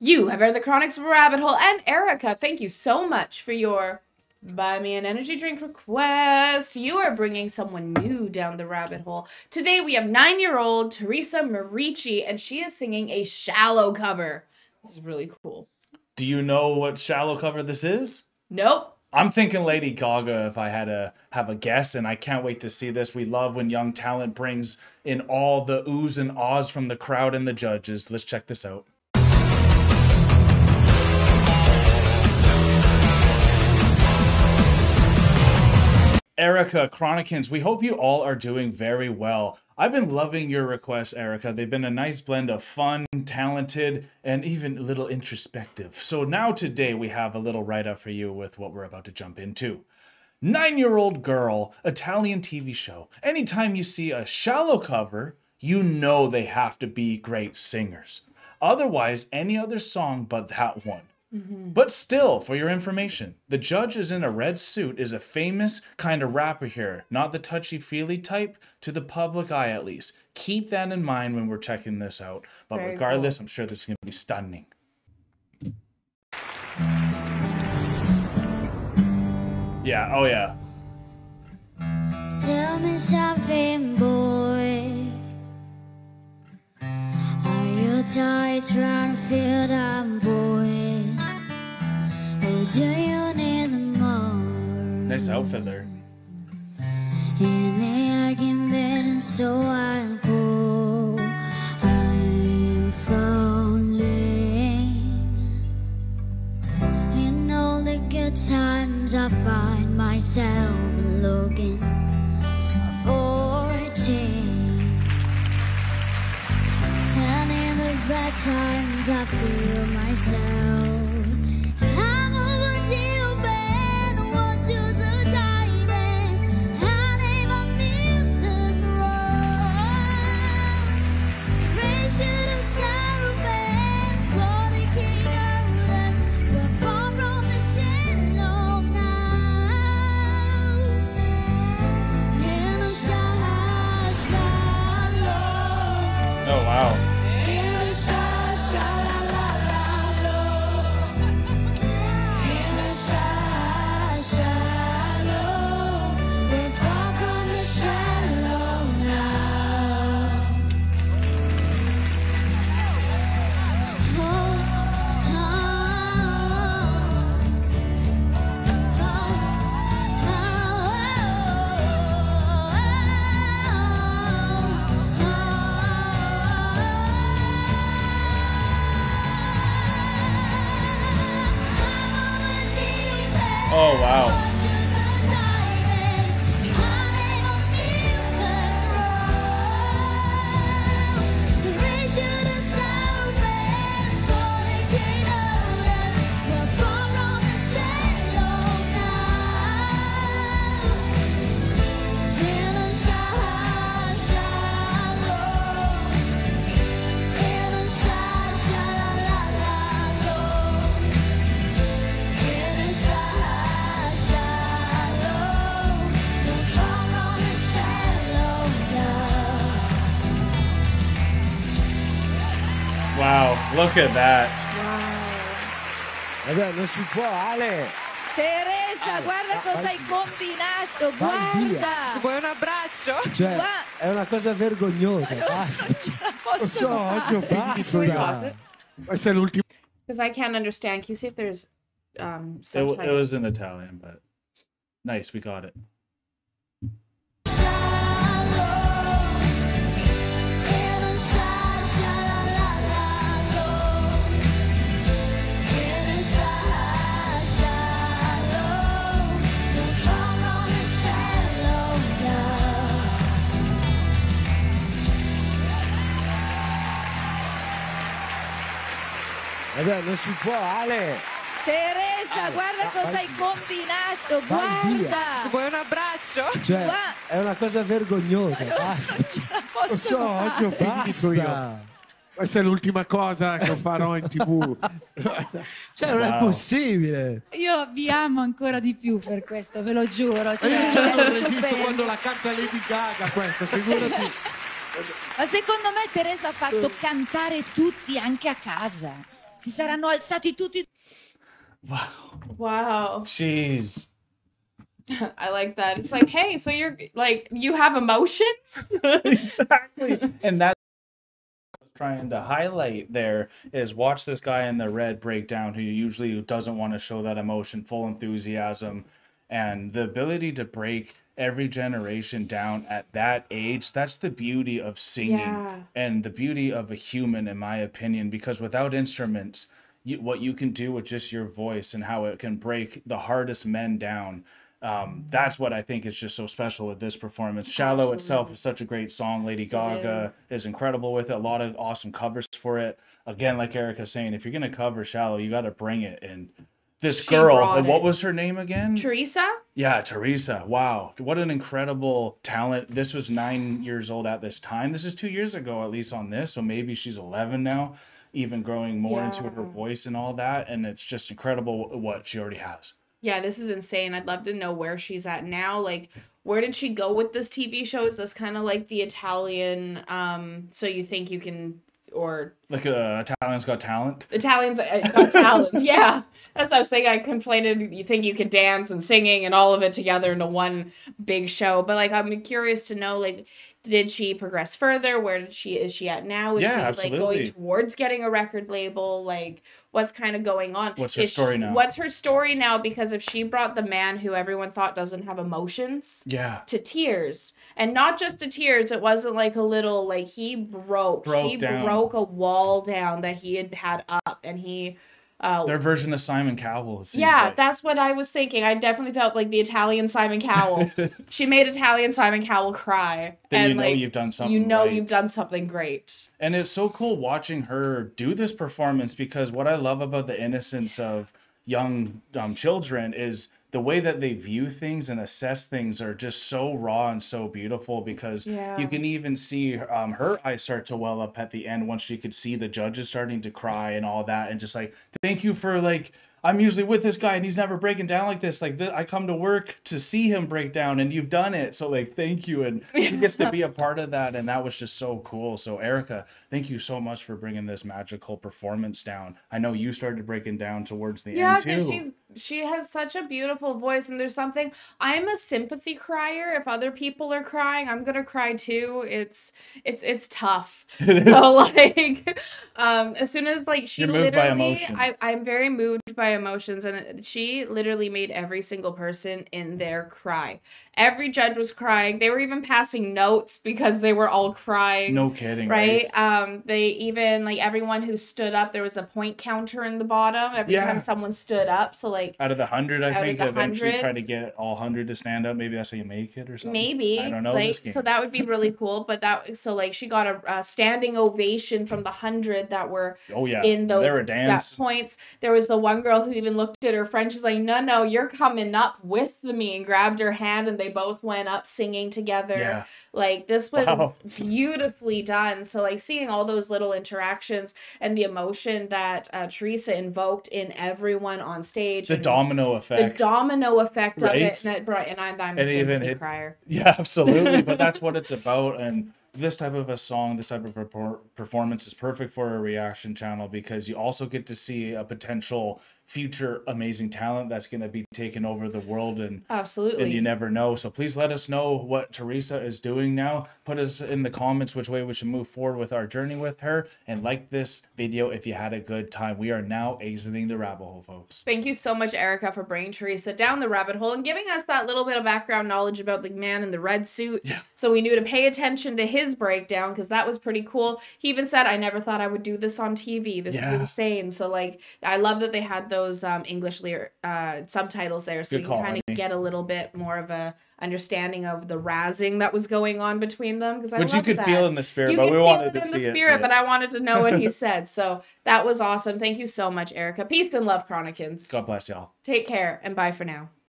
You have heard the Cronic's Rabbit Hole, and Erica, thank you so much for your buy me an energy drink request. You are bringing someone new down the rabbit hole. Today we have nine year old Teresa Morici, and she is singing a shallow cover. This is really cool. Do you know what shallow cover this is? Nope. I'm thinking Lady Gaga if I had to have a guess, and I can't wait to see this. We love when young talent brings in all the oohs and ahs from the crowd and the judges. Let's check this out. Erica, Chronicans, we hope you all are doing very well. I've been loving your requests, Erica. They've been a nice blend of fun, talented, and even a little introspective. So now today we have a little write up for you with what we're about to jump into. Nine year old girl, Italian TV show. Anytime you see a shallow cover, you know they have to be great singers. Otherwise, any other song but that one. Mm-hmm. But still, for your information, the judge is in a red suit is a famous kind of rapper here, not the touchy-feely type, to the public eye at least. Keep that in mind when we're checking this out. But Very regardless, I'm sure this is going to be stunning. Yeah, oh yeah. Tell me something, boy. Are you tired trying to all the good times, I find myself looking. And in the bad times, I feel myself. Wow. Oh wow. Look at that. Vabbè, non si può, Ale. Teresa, guarda ah, cosa vai- hai combinato, vai via. guarda. Vuoi un abbraccio? Cioè, Qua- è una cosa vergognosa, basta. Non posso So, oggi ho finito Questa è l'ultima. Because I can't understand. Can you see if there's um It, it was in Italian, but nice, we got it. Vabbè, non si può, Ale. Teresa, guarda ah, cosa vai- hai combinato, guarda. Vuoi un abbraccio? Cioè, Qua- è una cosa vergognosa, basta. Non posso So, oggi ho finito io. Questa è l'ultima cosa che farò in tv. Cioè, non è Wow. possibile. Io vi amo ancora di più per questo, ve lo giuro. Cioè, io già non è resisto quando la canta Lady Gaga questa, figurati. Ma secondo me Teresa ha fatto cantare tutti anche a casa. Si saranno alzati tutti Wow. Wow. Jeez. I like that. It's like, hey, so you're like you have emotions? exactly. And that's what I was trying to highlight there is watch this guy in the red breakdown who usually doesn't want to show that emotion, full enthusiasm, and the ability to break every generation down at that age. That's the beauty of singing Yeah. and the beauty of a human, in my opinion, because without instruments, you, what you can do with just your voice and how it can break the hardest men down. Um, that's what I think is just so special with this performance. Shallow itself is such a great song. Lady Gaga is. incredible with it. A lot of awesome covers for it. Again, like Erica's saying, if you're gonna cover Shallow, you got to bring it. And this She girl, what it. was her name again? Teresa? Yeah, Teresa. Wow. What an incredible talent. This was nine years old at this time. This is two years ago, at least on this. So maybe she's 11 now, even growing more into her voice and all that. And it's just incredible what she already has. Yeah, this is insane. I'd love to know where she's at now. Like, where did she go with this TV show? Is this kind of like the Italian, um, so you think you can, or Like uh, Italians Got Talent. Italians uh, got talent? Yeah, that's what I was thinking. I conflated. You think you could dance and singing and all of it together into one big show. But like, I'm curious to know, like, did she progress further? Where did she is she at now? Is Yeah, she like going towards getting a record label? Like, what's kind of going on? What's her Is she- story now? What's her story now? Because if she brought the man who everyone thought doesn't have emotions Yeah. to tears and not just to tears it wasn't like a little like he broke, Broke he down. broke a wall down that he had had up and he uh Their version of Simon Cowell. yeah like. that's what i was thinking i definitely felt like the italian simon cowell she made italian simon cowell cry Then and you know like you've done something you know right. you've done something great And it's so cool watching her do this performance because what I love about the innocence of young um, children is the way that they view things and assess things are just so raw and so beautiful because Yeah. you can even see um, her eyes start to well up at the end once she could see the judges starting to cry and all that and just like thank you for like I'm usually with this guy and he's never breaking down like this. Like th- I come to work to see him break down and you've done it. So like thank you and she gets to be a part of that and that was just so cool. So Erica, thank you so much for bringing this magical performance down. I know you started breaking down towards the Yeah, end too. She has such a beautiful voice, and there's something. I'm a sympathy crier. If other people are crying, I'm gonna cry too. It's it's it's tough. so like, um, as soon as like she You're moved by literally. I I'm very moved by emotions, and she literally made every single person in there cry. Every judge was crying. They were even passing notes because they were all crying no kidding, right? right? Um, they even like everyone who stood up. There was a point counter in the bottom every Yeah. time someone stood up. So like Out of the hundred, I think the eventually try to get all hundred to stand up. Maybe that's how you make it or something. maybe I don't know like so that would be really cool. But that so like she got a, a standing ovation from the hundred that were oh yeah, in those they were dance. points. There was the one girl who even looked at her friend. She's like, "No, no, you're coming up with me," and grabbed her hand, and they both went up singing together. Yeah, Like this was Wow. beautifully done. So like seeing all those little interactions and the emotion that uh, Teresa invoked in everyone on stage. The domino The domino effect of it, and it brought, and I'm, I'm a And even it- crier. Yeah, absolutely. but that's what it's about. And this type of a song, this type of performance is perfect for a reaction channel because you also get to see a potential future amazing talent that's going to be taking over the world and Absolutely. and you never know. So please let us know what Teresa is doing now. Put us in the comments which way we should move forward with our journey with her and like this video if you had a good time. We are now exiting the rabbit hole, folks. Thank you so much, Erica, for bringing Teresa down the rabbit hole and giving us that little bit of background knowledge about the man in the red suit. Yeah. So we knew to pay attention to his breakdown because that was pretty cool. He even said, I never thought I would do this on TV. This Yeah. is insane. So, like, I love that they had those um, English lyric, uh, subtitles there so Good you can kind of get a little bit more of a understanding of the razzing that was going on between them. Because I Which you could that. feel in the spirit, you but we wanted it to in see the spirit, so- but I wanted to know what he said. So that was awesome. Thank you so much, Erica. Peace and love, Chronicans. God bless y'all. Take care and bye for now.